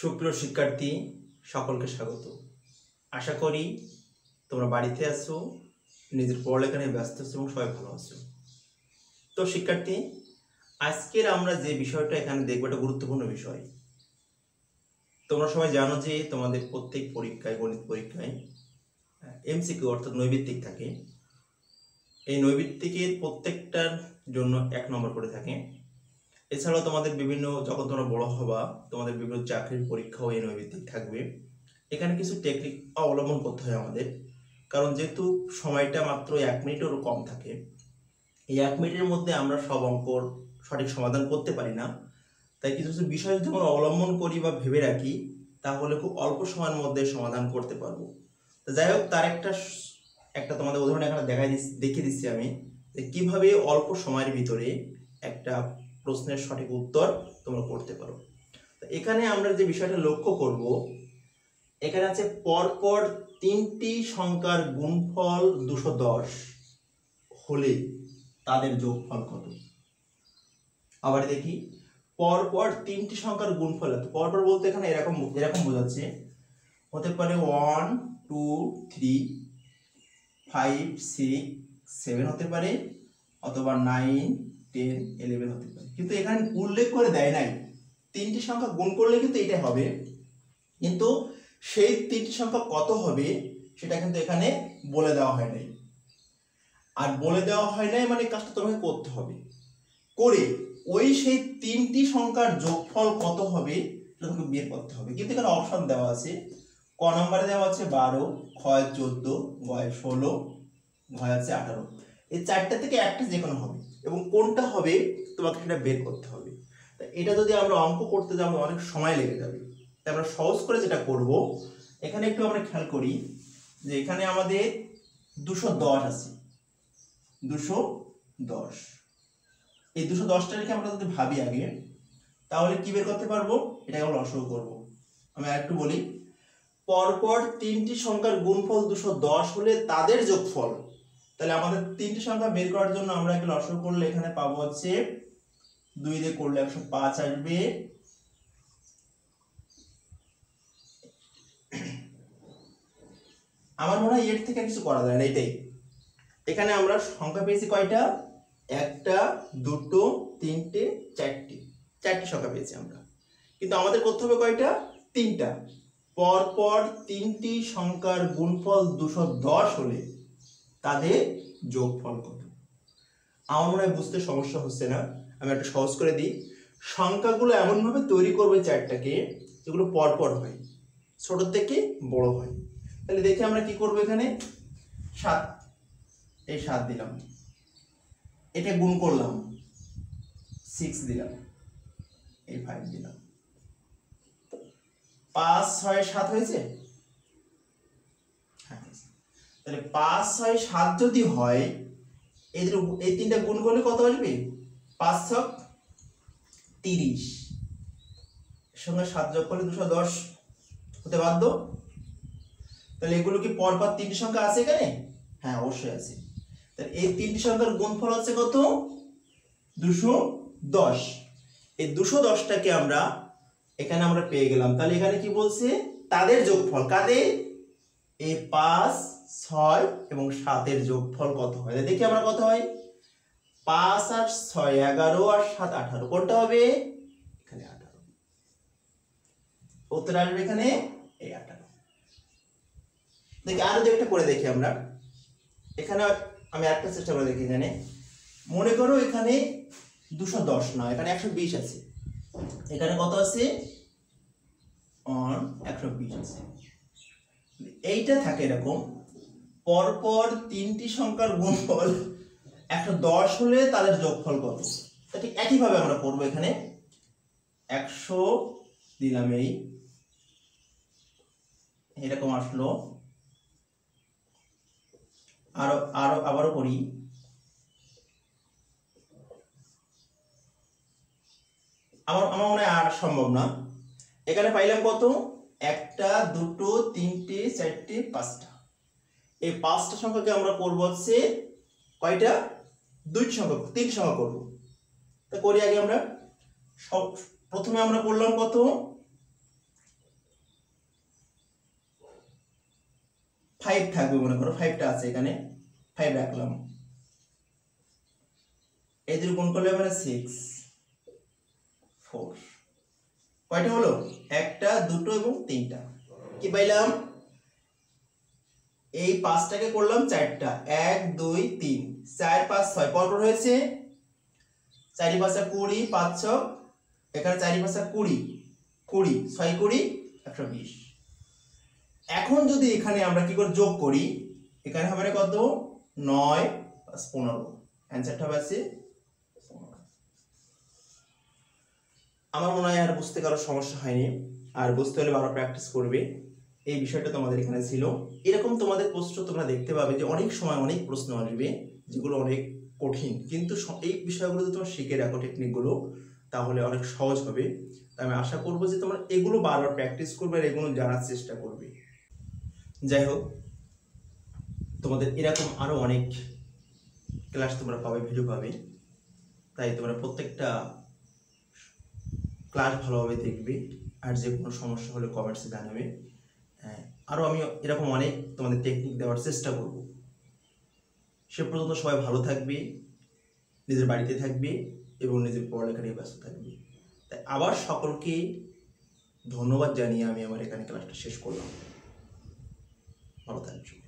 সুপ্রিয় শিক্ষার্থী, সকলকে স্বাগত। আশা করি তোমরা বাড়িতে আছো, নিজের পড়ালেখা নিয়ে ব্যস্ত আছো এবং সবাই ভালো আছো। তো শিক্ষার্থী, আজকের আমরা যে বিষয়টা এখানে দেখব একটা গুরুত্বপূর্ণ বিষয়। তোমরা সবাই জানো যে তোমাদের প্রত্যেক পরীক্ষায়, গণিত পরীক্ষায় এমসিকিউ অর্থাৎ নৈবিত্তিক থাকে। এই নৈবিত্তিকের প্রত্যেকটার জন্য এক নম্বর করে থাকে। এছাড়াও তোমাদের বিভিন্ন, যখন তোমরা বড় হবা, তোমাদের বিভিন্ন চাকরির পরীক্ষাও এই নৈবিত্তিক থাকবে। এখানে কিছু টেকনিক অবলম্বন করতে হয় আমাদের। কারণ যেহেতু সময়টা মাত্র এক মিনিটেরও কম থাকে, এই এক মিনিটের মধ্যে আমরা সব অঙ্কর সঠিক সমাধান করতে পারি না। তাই কিছু কিছু বিষয় যদি আমরা অবলম্বন করি বা ভেবে রাখি, তাহলে খুব অল্প সময়ের মধ্যে সমাধান করতে পারব। তো যাই হোক, তার একটা একটা তোমাদের উদাহরণ এখানে দেখাই দেখিয়ে দিচ্ছি আমি। যে কীভাবে অল্প সময়ের ভিতরে একটা প্রশ্নের সঠিক উত্তর তোমরা করতে পারো। এখানে আমরা যে বিষয়টা লক্ষ্য করব, এখানে আছে পরপর তিনটি সংখ্যার গুণফল দুশো দশ হলে তাদের যোগফল কত? আবার দেখি, পরপর তিনটি সংখ্যার গুণফল পরপর বলতে এখানে এরকম এরকম বোঝাচ্ছে। হতে পারে one two three five six seven হতে পারে, অথবা নাইন টেন ইলেভেন হতে পারে। কিন্তু এখানে উল্লেখ করে দেয় নাই। তিনটি সংখ্যা গুণ করলে কিন্তু এটা হবে। কিন্তু সেই তিনটি সংখ্যা কত হবে, সেটা কিন্তু এখানে বলে দেওয়া হয় নাই। আর বলে দেওয়া হয় নাই মানে কাজটা তোমাকে করতে হবে। করে ওই সেই তিনটি সংখ্যার যোগফল কত হবে, সেটা তোমাকে বের করতে হবে। কিন্তু এখানে অপশন দেওয়া আছে। ক নম্বরে দেওয়া আছে বারো ক্ষয় চোদ্দ গয় ষোলো ভয় আছে আঠারো। এই চারটা থেকে একটা যে কোনো হবে। এবং কোনটা হবে, তোমাকে সেটা বের করতে হবে। তা এটা যদি আমরা অঙ্ক করতে যাব অনেক সময় লেগে যাবে। তাই আমরা সহজ করে যেটা করব, এখানে একটু আমরা খেয়াল করি যে এখানে আমাদের দুশো দশ আছে। দুশো দশ। এই দুশো দশটা রেখে আমরা যদি ভাবি আগে, তাহলে কি বের করতে পারব? এটাকে আমরা লসও করব। আমি আরেকটু বলি, পরপর তিনটি সংখ্যার গুণফল দুশো দশ হলে তাদের যোগফল তাহলে আমাদের তিনটি সংখ্যা বের করার জন্য আমরা একে লসও করলে এখানে পাবো হচ্ছে দুই দিয়ে করলে একশো পাঁচ আসবে। আমার মনে হয় এর থেকে কিছু করা যায় না, এটাই। এখানে আমরা সংখ্যা পেয়েছি কয়টা? একটা, দুটো, তিনটে, চারটে। চারটে সংখ্যা পেয়েছি আমরা। কিন্তু আমাদের করতে হবে কয়টা? তিনটা। পরপর তিনটি সংখ্যার গুণফল দুশো দশ হলে তাদের যোগফল কত? আমার মনে হয় বুঝতে সমস্যা হচ্ছে না। আমি একটা সহজ করে দিই। সংখ্যাগুলো এমনভাবে তৈরি করবে চারটাকে, যেগুলো পরপর হয়। ছোট থেকে বড় হয়। তাহলে দেখি আমরা কি করব এখানে? সাত। এই সাত দিলাম। এটা গুণ করলাম। সিক্স দিলাম। এই ফাইভ দিলাম। পাঁচ, ছয়, সাত হয়েছে? হ্যাঁ। তাহলে পাঁচ ছয় সাত যদি হয়, এদের এই তিনটা গুণ করলে কত আসবে? পাঁচ ছক তিরিশ। সঙ্গে সাত যোগ করলে দুশো দশ হতে বাধ্য। তাহলে এগুলো কি পরপর তিনটি সংখ্যা আছে এখানে? হ্যাঁ অবশ্যই আছে। তাহলে এই তিনটি সংখ্যার গুণফল হচ্ছে কত? দুশো দশ। এই দুশো দশটাকে আমরা এখানে আমরা পেয়ে গেলাম। তাহলে এখানে কি বলছে? তাদের যোগফল। কাদের? এই পাঁচ ছয় এবং সাতের যোগফল কত হয়? দেখি আমরা কত হয়? পাঁচ আর ছয়, এগারো আর সাত, আঠারো। কোনটা হবে? এখানে আঠারো। উত্তর আসবে এখানে এই আঠারো। দেখি, আরও দু একটা করে দেখি আমরা। এখানে আমি একটা চেষ্টা করে দেখি এখানে। মনে করো এখানে দুশো দশ নয়, এখানে একশো বিশ আছে। এখানে কত আছে? অন একশো বিশ আছে। এইটা থাকে এরকম পরপর তিনটি সংখ্যার গুণফল একশো দশ হলে তাদের যোগফল কত? ঠিক একইভাবে আমরা করব এখানে। একশো দিলাম এই। এরকম আসলো। আরও আরও, আবারও করি আমার আমার মনে হয় আর সম্ভব না। এখানে পাইলাম কত? একটা, দুটো, তিনটে, চারটে, পাঁচটা। এই পাঁচটা সংখ্যাকে আমরা করব হচ্ছে কয়টা? দুই সংখ্যা তিন সংখ্যা করব তা করি আগে আমরা। প্রথমে আমরা করলাম কত? ফাইভ থাকবে মনে করো ফাইভটা আছে এখানে। ফাইভ রাখলাম। এদের গুণ করলে মানে সিক্স ফোর কয়টা হলো? একটা, দুটো এবং তিনটা। কি পাইলাম? এই পাঁচটাকে করলাম চারটা। এক, দুই, তিন। চার, পাঁচ, ছয়। পরপর হয়েছে? চারি পাঁচা কুড়ি, পাঁচ, ছ। এখানে চারি পাঁচা কুড়ি। কুড়ি, ছয় কুড়ি, একশো বিশ। এখন যদি এখানে আমরা কি করে যোগ করি, এখানে হবে কত? নয় প্লাস পনেরো। অ্যান্সারটা হবে আছে? আমার মনে হয় আর বুঝতে কারও সমস্যা হয়নি। আর বুঝতে হলে ভালো প্র্যাকটিস করবে। এই বিষয়টা তোমাদের এখানে ছিল। এরকম তোমাদের প্রশ্ন তোমরা দেখতে পাবে যে অনেক সময় অনেক প্রশ্ন আসবে যেগুলো অনেক কঠিন। কিন্তু এই বিষয়গুলো যদি তোমরা শিখে রাখো টেকনিকগুলো তাহলে অনেক সহজ হবে। আমি আশা করব যে তোমরা এগুলো বারবার প্র্যাকটিস করবে আর এগুলো জানার চেষ্টা করবে। যাই হোক, তোমাদের এরকম আরও অনেক ক্লাস তোমরা পাবে ভিডিও পাবে। তাই তোমরা প্রত্যেকটা ক্লাস ভালোভাবে দেখবে। আর যে কোনো সমস্যা হলে কমেন্টসে জানাবে। আরও আমি এরকম অনেক তোমাদের টেকনিক দেওয়ার চেষ্টা করব। সে পর্যন্ত সবাই ভালো থাকবে, নিজের বাড়িতে থাকবে এবং নিজের পড়ালেখা নিয়ে ব্যস্ত থাকবে। তাই আবার সকলকে ধন্যবাদ জানিয়ে আমি আমার এখানে ক্লাসটা শেষ করলাম। ভালো থাকবে।